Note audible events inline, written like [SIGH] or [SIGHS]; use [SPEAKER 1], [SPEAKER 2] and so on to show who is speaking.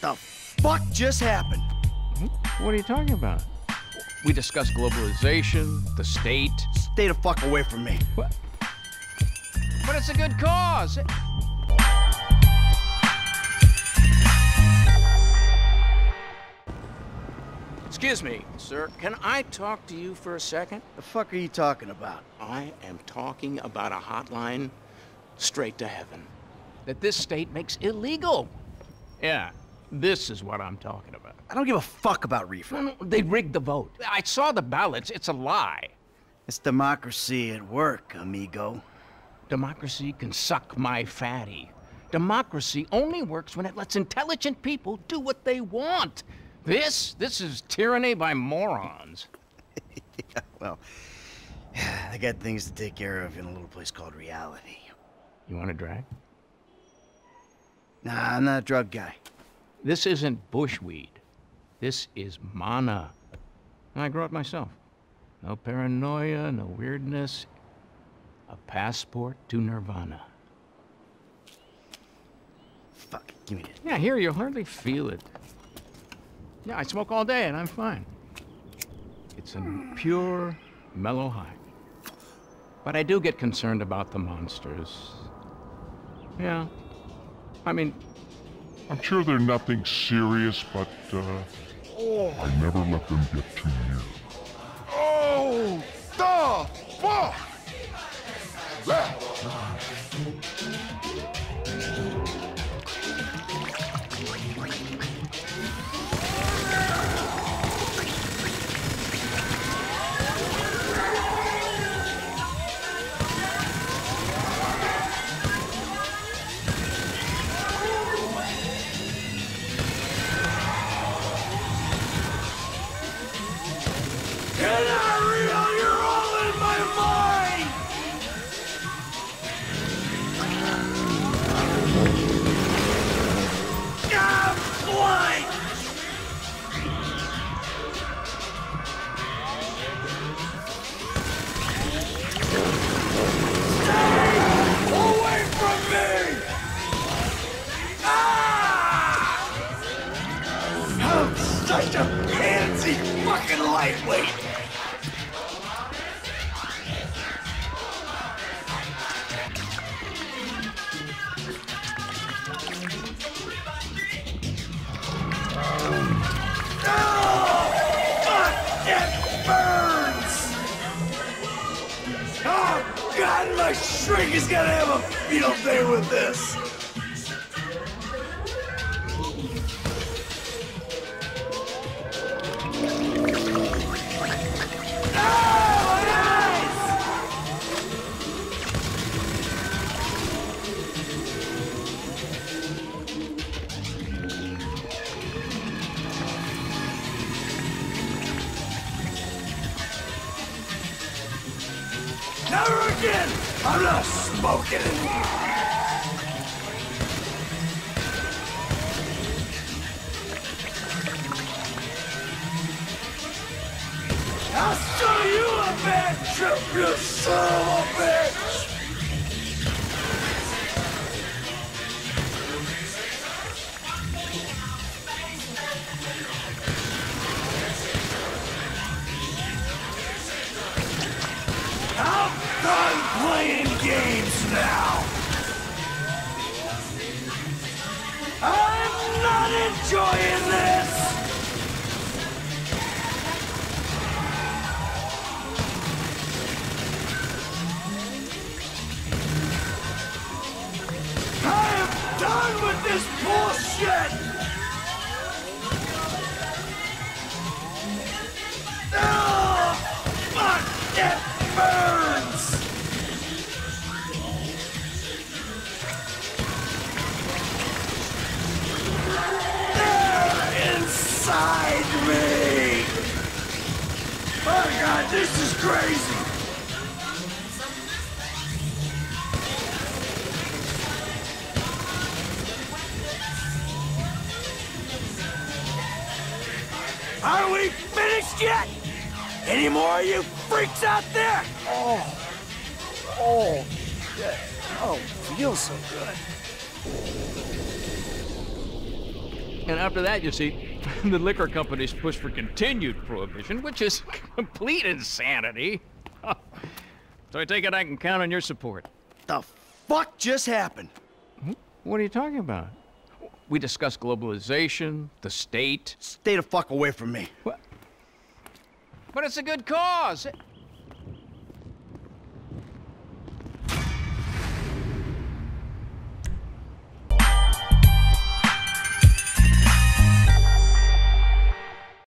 [SPEAKER 1] What the fuck just happened?
[SPEAKER 2] What are you talking about? We discussed globalization, the state.
[SPEAKER 1] Stay the fuck away from me.
[SPEAKER 2] What? But it's a good cause. Excuse me, sir. Can I talk to you for a second?
[SPEAKER 1] The fuck are you talking about?
[SPEAKER 2] I am talking about a hotline straight to heaven that this state makes illegal. Yeah, this is what I'm talking about.
[SPEAKER 1] I don't give a fuck about reefer.
[SPEAKER 2] No, no, they rigged the vote. I saw the ballots. It's a lie.
[SPEAKER 1] It's democracy at work, amigo.
[SPEAKER 2] Democracy can suck my fatty. Democracy only works when it lets intelligent people do what they want. This, this is tyranny by morons.
[SPEAKER 1] yeah, [LAUGHS] well, [SIGHS] I got things to take care of in a little place called reality.
[SPEAKER 2] You want a drag?
[SPEAKER 1] Nah, I'm not a drug guy.
[SPEAKER 2] This isn't bushweed. This is mana. I grow it myself. No paranoia, no weirdness. A passport to nirvana.
[SPEAKER 1] Fuck, give me this.
[SPEAKER 2] Yeah, here, you'll hardly feel it. Yeah, I smoke all day and I'm fine. It's a pure, mellow high. But I do get concerned about the monsters. Yeah. I mean...
[SPEAKER 3] I'm sure they're nothing serious, but, uh... Oh. I never let them get too near.
[SPEAKER 4] Oh! The fuck! Such shrink is gonna have a field day with this. Again! I'm not smoking! I'll show you a bad trip, you son of a! Games now! I'm not enjoying this! I am done with this bullshit! Oh, fuck, it burns! Inside me! Oh god, this is crazy! Are we finished yet? Any more of you freaks out there? Oh, oh, shit. Oh, feels so good.
[SPEAKER 2] And after that, you see, [LAUGHS] the liquor companies push for continued prohibition, which is [LAUGHS] complete insanity. [LAUGHS] so I take it I can count on your support.
[SPEAKER 4] The fuck just happened? Hmm?
[SPEAKER 2] What are you talking about? We discussed globalization, the state.
[SPEAKER 4] Stay the fuck away from me. What?
[SPEAKER 2] But it's a good cause.